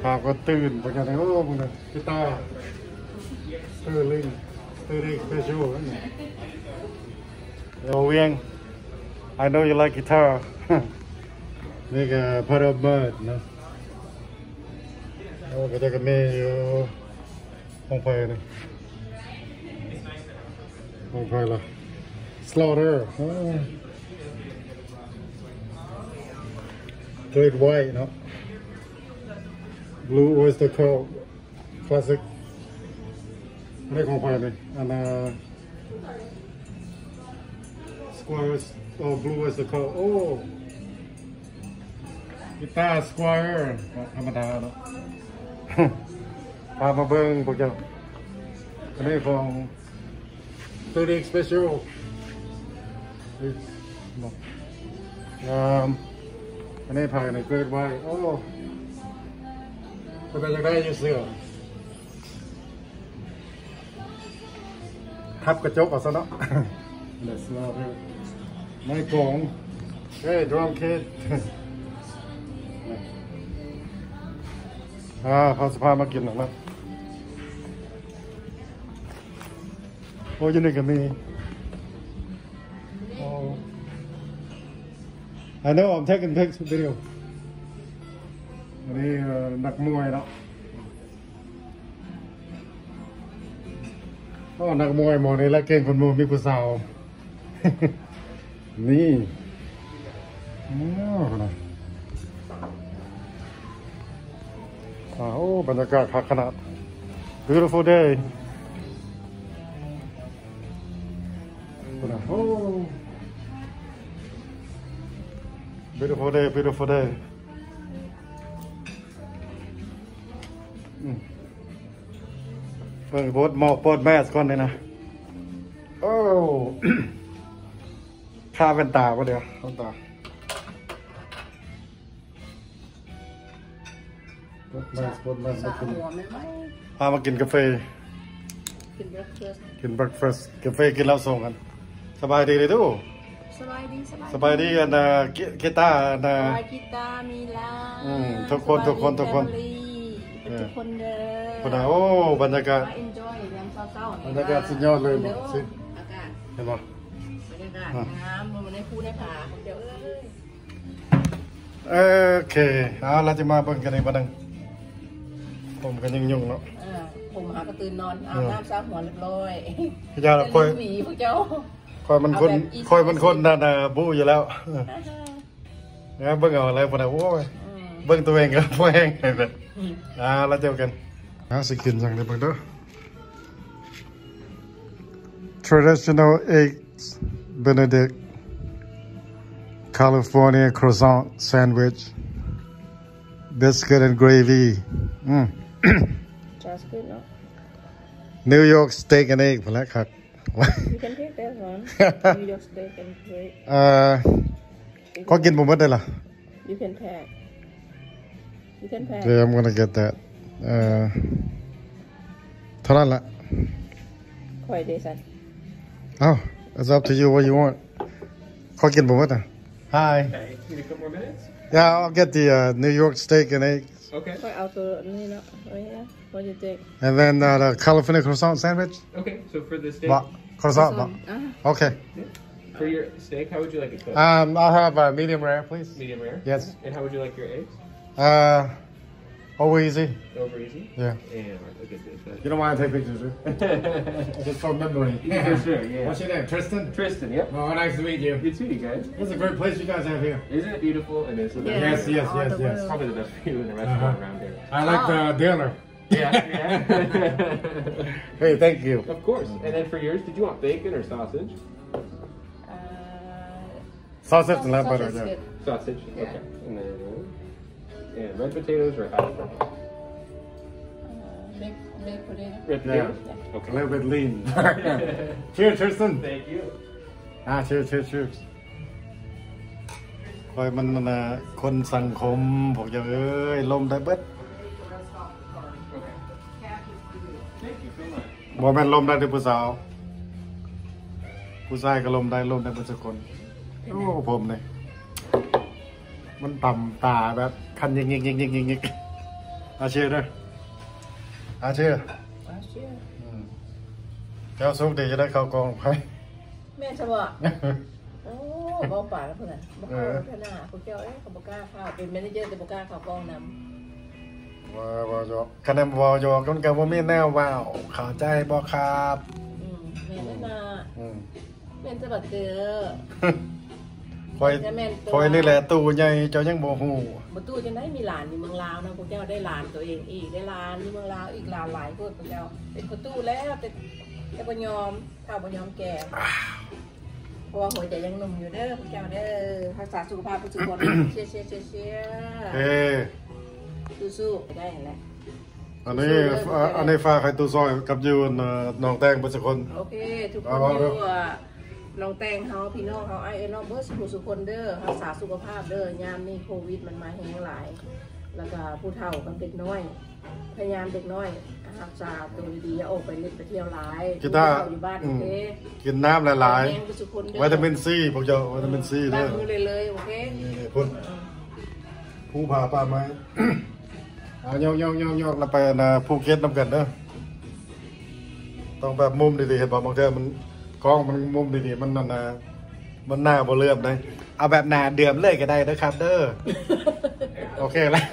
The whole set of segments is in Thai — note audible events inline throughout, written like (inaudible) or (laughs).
ภาพก็ตื่นไปกันเลยโอ้มึงนะกีตาร์สเตอร์ลิงสเตอร์ลิงเปเชียลนั่นน่ะเอเวียง I know you like guitar นี่ก็ part of bird นะโอ้ก็จะก็มีอยู่ห้องไฟนะห้องไฟละ slaughter Great white เนาะ Blue oyster cult classic ไม่ของไฟเลยอันน่ะ Squires oh Blue oyster cult โอ้กีตาร์ Squire ธรรมดาเนาะพามาเบิ่งพวกเจ้าอันนี้ของ30 special นี่เนาะอ่าอันนี้ พากันในเกิดไว้โอ้ก็เป็นยังได้อยู่เสือทับกระจกเอาซะเนาะเดี๋ยวเสือไปไม่กล่องเฮ้ยดรัมคิดอ่าเขาสภาพมากินหน่อยนะโอ้ยอยังนี่ก็มีโอ้ I know I'm taking picture video อันนี้นักมวยเนาะโอ้นักมวยหมอนี่แล้วเก่งคนมูมีผู้สาว นี่โอ้บรรยากาศคักขนาด beautiful day โอ้ beautiful day beautiful day เพิ่งโพสต์หมอกโพสต์แมสก่อนเลยนะ โอ้ค่าเป็นตาปะเดี๋ยวเป็นตาโพสต์แมสโพสต์แมสสระมากินหัวไม่ไหวพามากินกาแฟ กินเบรคเฟสกิน breakfast กาแฟกินแล้วส่งกัน สบายดีเลยทุกสบายดีสบายสบายดีกันนะกีกีตาร์นะสบายกีตาร์มีลาอืมทุกคนทุกคนทุกคน ทุกคนเด้อคนนะโอ้บรรยากาศมา enjoy ยามเช้าๆบรรยากาศสุดยอดเลยเด้อสิอากาศเห็นปะบรรยากาศอะน้ำมันในภูในผาเดี๋ยวเอ้ยโอเคเอาเราจะมาเบิ่งกันในบันนึงผมกันยังยุ่งเนาะอ่าผมหากระตือนนอนอาบน้ำซาหัวเรียบร้อยพี่ยาเราคอยเป็นหวีพวกเจ้าคอยมันคนเอาแบบ easy คอยมันคนนั่นน่ะบู้อยู่แล้วนะเบิ่งเอาอะไรพอนะโอ้ยอืมเบิ่งตัวเองก็พ่อแห้งเลย อ่าเราเจอกันอ่าสิกินจังเลยเบิ่งเด้อ traditional eggs benedict California croissant sandwich biscuit and gravy อืม just good เนาะ New York steak and egg พอแล้วครับ you can take that one New York steak and great เอ่อก็กินผมหมดได้ล่ะ you can pack you can pack Yeah I'm gonna get that เอ่อเท่านั้นละ คอยเดซัน เอ้า it's up to you what you want ขอกินผมหมดอ่ะ Hi Okay, need a couple more minutes? yeah I'll get the uh, New York steak and egg Okay. คอยเอาตัวนี้เนาะไว้นะ what you take and then uh, the California croissant sandwich Okay, so for the steak, บะ croissant บะ อ่ะ okay for your steak, how would you like it cooked? um I'll have a medium rare please Medium rare? yes And how would you like your eggs? Uh, over easy. Over easy? Yeah. Damn, you don't want to take pictures, right? (laughs) Just for memory. Yeah, for sure, yeah. What's your name? Tristan? Tristan, yep. Well, nice to meet you. You too, you guys. This is a great place you guys have here. Isn't it beautiful? And It is. Yeah. Yes, yes, All yes, yes. It's probably the best view in the restaurant uh -huh. around here. I like oh. the dinner. yeah, yeah. (laughs) hey, thank you. Of course. And then for yours, did you want bacon or sausage? Uh, sausage and lamb butter. Sausage. Yeah. Sausage. Okay. And then and red potatoes or hash browns? เอ่อ baked baked potato Red Yeah. potatoes. A Okay. little bit lean. cheers, Tristan. Thank you. Ah, cheers, cheers, cheers. คอยมันมันน่ะคนสังคมพวกเจ้าเอ้ยลมได้เบิด Okay. Thank you so much. บ่แม่นลมได้แต่ผู้สาว ผู้ชายก็ลมได้ลมได้เบิดสักคน โอ้ผมนี่มันต่ำตาแบบ คันยิงยิงยิงยิงยิงยิงอาเชียร์เด้ออาเชียร์อาเชียเจ้าสุกดีจะได้เข้ากองไปแม่จะบอกโอ้เบาป่าแล้วเพื่อนบอกเขาพัฒนาพวกเจ้าเอ้ยเขาบอกกล้าเข้าเป็นแมเนเจอร์แต่บอกกล้าเข้ากองนำว่าวจอกคะแนนบ่จอกจนกับว่าไมีแนวว้าวเข้าใจบ่ครับอืมแม่นั่นน่ะอืมแม่จะบัดเจอ คอยจะแม่นตัวคอยนี่แหละตู้ใหญ่เจ้ายังบ่ฮู้บตู้จะได้มีหลานอยู่เมืองลาวนะพวกเจ้าได้หลานตัวเองอีกได้หลานอยู่เมืองลาวอีกหลานหลายคนพวกเจ้าเป็นประตูแล้วแต่แต่บ่ยอมข้าวบ่ยอมแก่เพราะว่าหัวใจยังหนุ่มอยู่เด้อพวกเจ้าเด้อรักษาสุขภาพทุกคนเชียร์เชียร์เชียร์เชียร์เอ้สู้ๆได้แหละอันนี้อ่าอันนี้ฝากให้ตู้ซอยกับยูนเอ่อน้องแตงเบ่สักคนโอเคทุกคนเอาเอาอยู่อะ น้องแตงเฮาพี่น้องเฮาไอเอ็นอเบิร์สุขสุขคนเด้อรักษาสุขภาพเด้อยามนี้โควิดมันมาแห้งหลาย แล้วก็ผู้เฒ่ากับเด็กน้อย พยายามเด็กน้อยรักษาตัวดีๆอย่าออกไปเล่นไปเที่ยวหลายกีตาร์อยู่บ้านอืโอมเคกินน้ำหลายแห้งสุขคนเด้ๆอวิตามินซีพวกเจ้าวิตามินซีล้าเด้งอมือเลยเลยโอเคนี่ๆพุ่นผู้พาป้าไม้ เอายอกๆๆๆแล้วไปนะภูเก็ตนํกันเด้อต้องแบบมุมดีๆเห็นบ่บางเทื่อมัน กล้องมันมุมดีๆมันนั่นน่ะมันหน้าบ่เลื่อมได้เอาแบบหน้าเดือมเลยก็ได้เด้อครับ เด้อโอเคแล้ว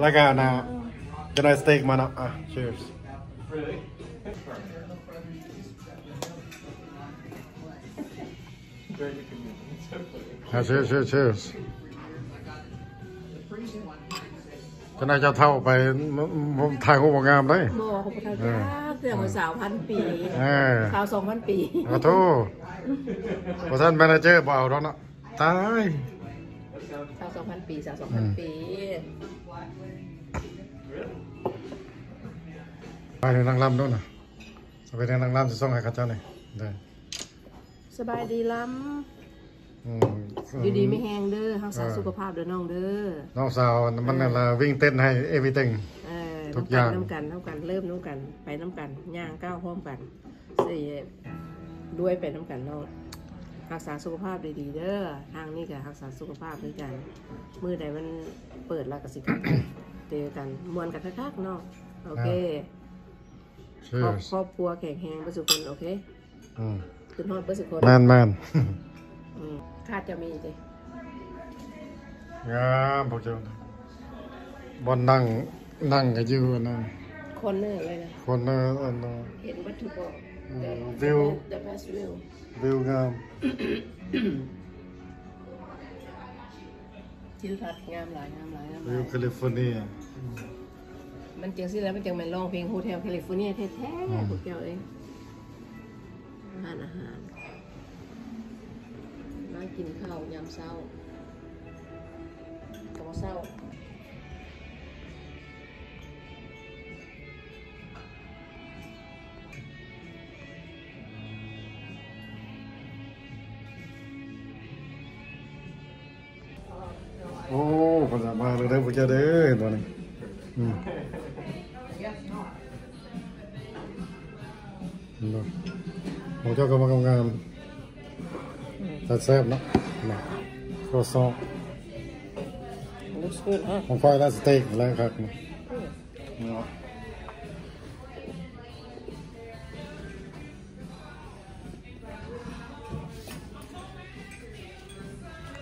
แล้วก็นะจะได้สเต็กมาเนาะอะ cheers Very convenient. อะ cheers cheers cheers จะน่าจะเท่าไปผมถ่ายรูปบ่งามได้บ่เขาบ่ทันจ้าเรื่องของสาวพันปีเออสาวสองพันปีขอโทษพอท่านแมเนเจอร์บ่เอาแล้วเนาะตายสาวสองพันปีสาวสองพันปีไปในนางรำด้วยนะจะไปในนางรำจะส่งให้ข้าเจ้าหน่อยได้สบายดีล้ อืมำอยู่ดีไม่แห้งเด้อรักษาสุขภาพเด้อน้องเด้อ น้องสาวมันนั่นละวิ่งเต้นให้ everything เออทุกอย่างน้ำกันน้ำกันเริ่มน้ำกัน ไปน้ำกันย่างก้าวพร้อมกันสี่ด้วยไปน้ำกันเนาะรักษาสุขภาพดีๆเด้อทางนี้ก็รักษาสุขภาพด้วยกันมือใดมันเปิดแล้วก็สิกันเจอกันมวนกันคักๆเนาะโอเคครอบ cheers ครอบครัวแข็งแรงเประสุคนโอเคอืมขึ้นฮอดเประสุคนแมนแมนอืม คาดจะมีสิงามพวกเจ้าบนนั่งนั่งกันอยู่อันนั่นคนเนื้อเลยนะคนเอออันนั้นเห็นวัตถุประอืมวิว the best view วิวงามทิวทัศน์งามหลายงามหลายงามหวิลาวยแคลิฟอร์เนียมันจังสิแล้วมันจังแม่นร้องเพลงโฮเทลแคลิฟอร์เนียแท้ๆพวกเจ้าเองอาหารอาหาร มากินข้าวยามเช้าตอนเช้าโอ้ภาษามาเลยเด้อพวกเจ้าเด้อเห็นบ่นี่อืมเห็นบ่พวกเจ้าก็มางามๆ แต่แซ่บเนาะนะโคซอง looks good ฮะของไฟแล้วสเต็กแล้วครับนี่เนาะ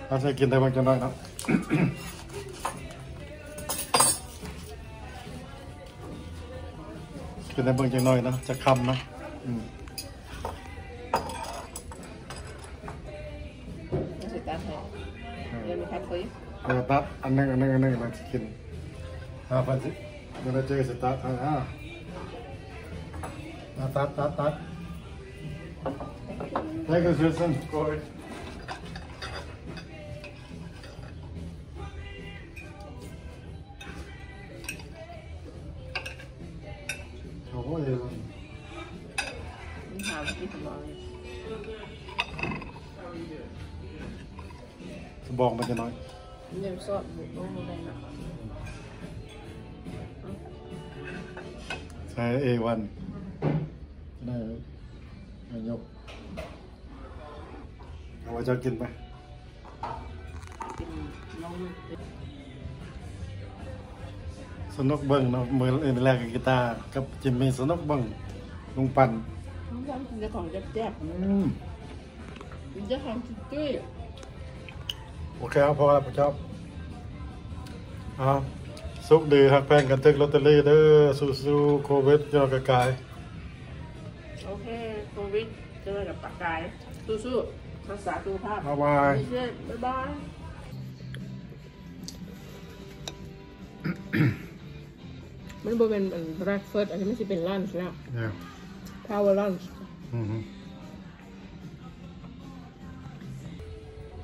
เอาใส่กินได้บ้างจังได้เนาะ กินได้เบิ่งจังหน่อยนะจะคำนะอืม ตาร์ทอ่าอ่าตัดตัดตัด Thank you, Susan. Go ahead. ใช้ A1 จะได้ไม่ยกเอาไว้จะกินไหมกินลงสนุกเบิ้งเนาะมือเอ็นแรกกับกีตาร์กับจิมมี่สนุกเบิ้งลุงปันน้องจำกินแต่ของแจ๊บอืมๆกินแต่ของจุ้ยโอเคครับพอแล้วผมชอบเอา สุกดีครับแพงกันทึกลอตเตอรี่เด้อสู้ๆโควิดยอดกระกายๆโอเคโควิดเจอกับปากกายสู้ๆรักษาสุขภาพบ๊ายบายไม่เชื่อบ๊ายบายมันบ่เป็นอัน breakfast อันนี้มันสิเป็น lunch แล้วเนี่ย power lunch อือฮึ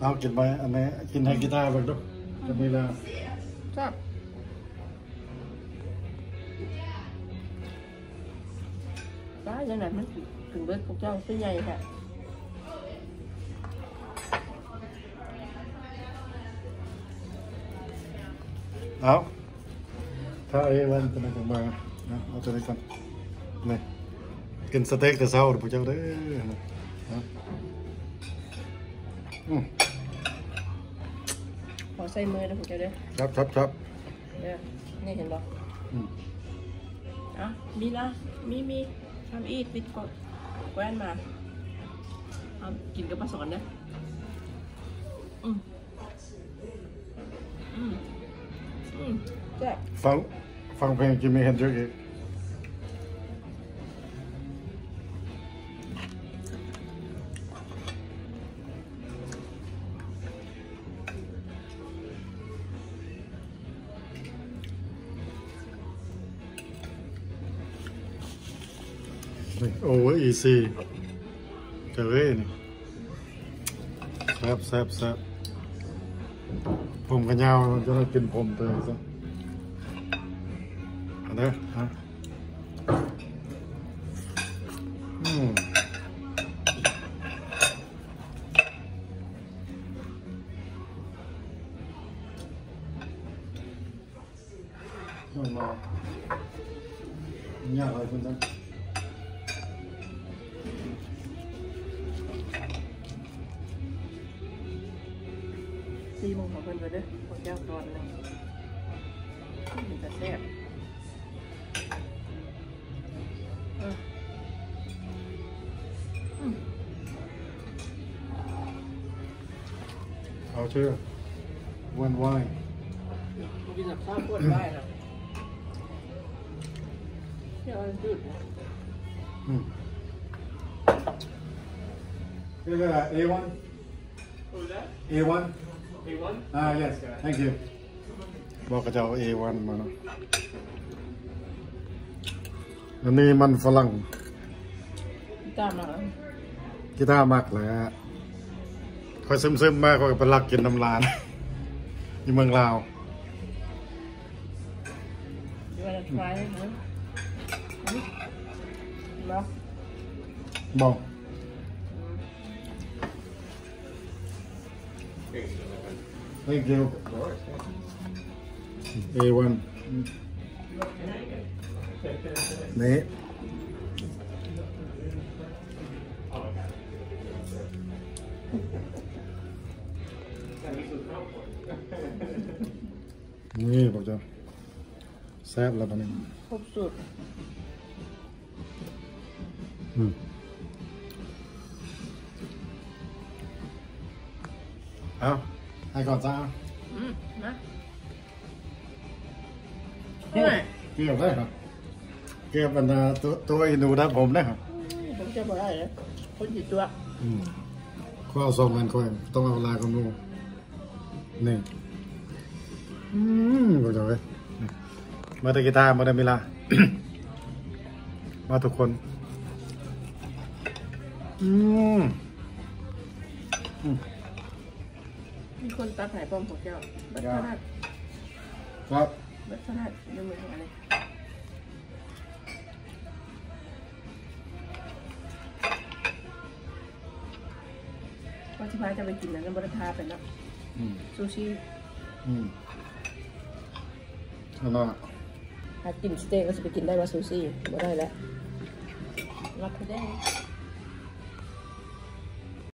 เอากินไปอันนี้กินให้กีตาร์เบ้างดูจะมีแล้วครับได้ยังไงมันถึงเบิดพวกเจ้าตัวใหญ่ค่ะเอาถ้าไอ้วันตัวนี้ผมมานะเอาตัวนี้ก่อนนี่กินสเต็กแต่เช้าเดี๋ยวผมจะเอาเด้อนะเอาอืมขอใส่มือนะพวกเจ้าเด้อครับครับครับเด้อนี่เห็นบ่อืมอะมีนะมีมี ทำอีติดกดแว่นมาเอากินกับปลาสอนนะอืมอืมอืมแซ่บฟังฟังเพลงจิมมี่เฮนดริก นี่โอเวอร์อีซีเจอเลยนี่แซ่บแซ่บแซ่บผมกันยาวจะได้กินผมเตยซะอันนี้ฮะ ที่ยวอันจืดนะอืมนี่ก็ A1 What was that? A1 A1? อ่า yes thank you บอกกับเจ้า A1 มาเนาะอันนี้มันฝรั่งตามมาแล้วกีตาร์มักเลยฮะค อยซึมๆมากคอยเป็นรักกินน้ำลานอยู่เมืองลาวบอก thank you A1 นี่ นี่บอกจ้าแซ่บแล้วตอนนี้ครบสุดอืมเอาให้ก่อนจ้าอืมนะเกือบเกือบได้ครับเกือบบรรดาตัวตัวอินูนะผมนะครับผมจะบอกได้เลยคนจิตตัวอืมข้อเอาสองมันค่อยต้องเอาเวลาคนดูนี่ อืมบอกจ้าเลยมาตะกีตาร์มาตะมิลา มาทุกคน อืมมีคนตัดหายปลอมของเจ้าบัตรขนาดครับบัตรขนาดยังไม่อะไรว่าที่พาจะไปกินนะน้ำบริทาไปนะอืมซูชิ อืม อันนั้นหากินสเต็กก็จะไปกินได้ว่าซูชิไม่ได้แล้วรับไม่ได้